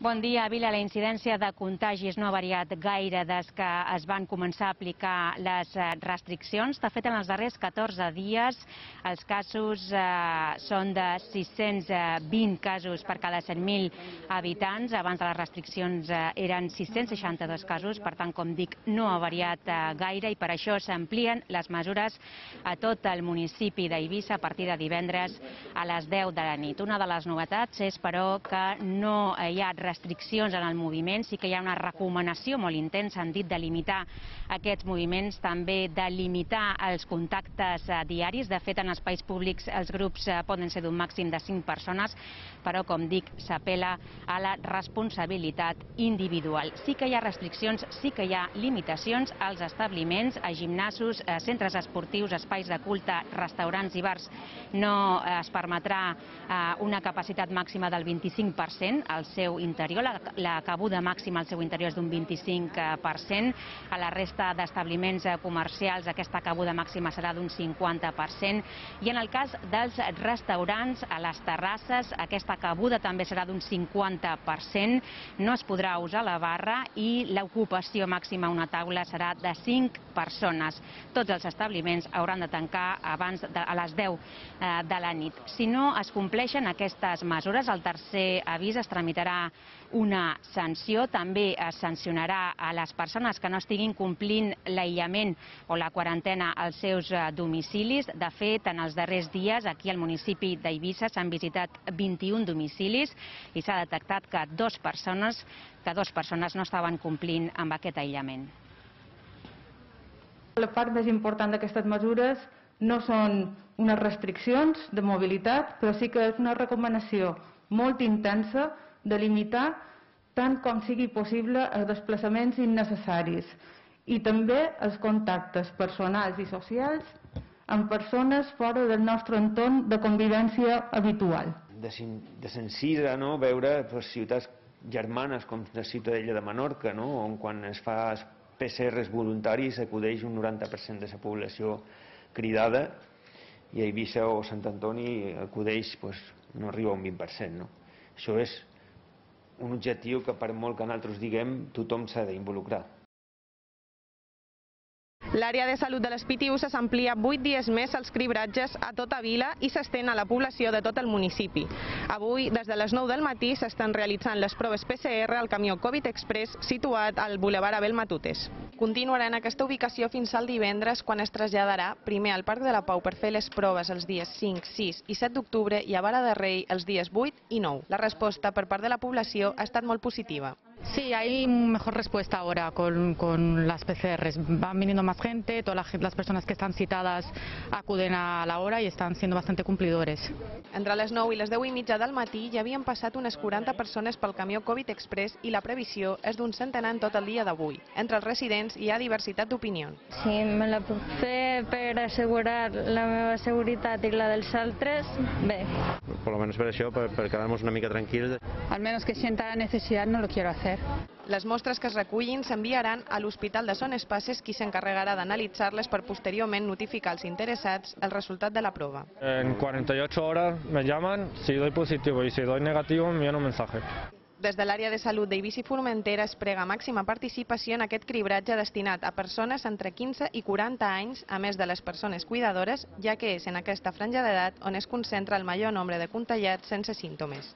Bon dia. Vila, la incidència de contagis no ha variat gaire des que es van començar a aplicar les eh, restriccions. De fet, en els darrers 14 dies els casos eh, són de 620 casos per cada 100.000 habitants. Abans de les restriccions eh, eren 662 casos, per tant, com dic, no ha variat gaire i per això s'amplien les mesures a tot el municipi d'Eivissa a partir de divendres a les 10 de la nit. Una de les novetats és, però, que no hi ha restriccions en el moviment, sí que hi ha una recomanació molt intensa, han dit, de limitar aquests moviments, també de limitar els contactes eh, diaris. De fet, en espais públics els grups eh, poden ser d'un màxim de 5 persones, però, com dic, s'apela a la responsabilitat individual. Sí que hi ha restriccions, sí que hi ha limitacions als establiments, a gimnasos, a centres esportius, espais de culte, restaurants i bars. No es permetrà eh, una capacitat màxima del 25% al seu interior. La, la cabuda màxima al seu interior és d'un 25%. A la resta d'establiments eh, comercials aquesta cabuda màxima serà d'un 50%. I en el cas dels restaurants, a les terrasses, aquesta cabuda també serà d'un 50%. No es podrà usar la barra i l'ocupació màxima a una taula serà de 5 persones. Tots els establiments hauran de tancar abans de, a les 10 eh, de la nit. Si no es compleixen aquestes mesures, el tercer avís es tramitarà una sanció. També es sancionarà a les persones que no estiguin complint l'aïllament o la quarantena als seus eh, domicilis. De fet, en els darrers dies, aquí al municipi d'Eivissa s'han visitat 21 domicilis i s'ha detectat que dos persones que dues persones no estaven complint amb aquest aïllament. La part més important d'aquestes mesures no són unes restriccions de mobilitat, però sí que és una recomanació molt intensa de limitar tant com sigui possible els desplaçaments innecessaris i també els contactes personals i socials amb persones fora del nostre entorn de convivència habitual. De, de sensible no? veure pues, ciutats germanes com la Ciutadella de Menorca, no? on quan es fa PCRs voluntaris acudeix un 90% de la població cridada i a Eivissa o Sant Antoni acudeix, pues, no arriba a un 20%. No? Això és un objectiu que per molt que nosaltres diguem tothom s'ha d'involucrar. L'àrea de salut de les Pitiuses s'amplia 8 dies més els cribratges a tota vila i s'estén a la població de tot el municipi. Avui, des de les 9 del matí, s'estan realitzant les proves PCR al camió Covid Express situat al Boulevard Abel Matutes. Continuarà en aquesta ubicació fins al divendres, quan es traslladarà primer al Parc de la Pau per fer les proves els dies 5, 6 i 7 d'octubre i a Vara de Rei els dies 8 i 9. La resposta per part de la població ha estat molt positiva. Sí, hay mejor respuesta ahora con, con, las PCRs. Van viniendo más gente, todas las personas que están citadas acuden a la hora y están siendo bastante cumplidores. Entre les 9 i les 10 i mitja del matí ja havien passat unes 40 persones pel camió Covid Express i la previsió és d'un centenar en tot el dia d'avui. Entre els residents hi ha diversitat d'opinions. Si me la puc fer per assegurar la meva seguretat i la dels altres, bé. Por lo menos per això, per, per quedar-nos una mica tranquils. Al menos que sienta la necesidad no lo quiero hacer. Les mostres que es recullin s'enviaran a l'Hospital de Son Espaces, qui s'encarregarà d'analitzar-les per posteriorment notificar als interessats el resultat de la prova. En 48 horas me llaman, si doy positivo y si doy negativo me envían un mensaje. Des de l'àrea de salut d'Eivissa i Formentera es prega màxima participació en aquest cribratge destinat a persones entre 15 i 40 anys, a més de les persones cuidadores, ja que és en aquesta franja d'edat on es concentra el major nombre de contagiats sense símptomes.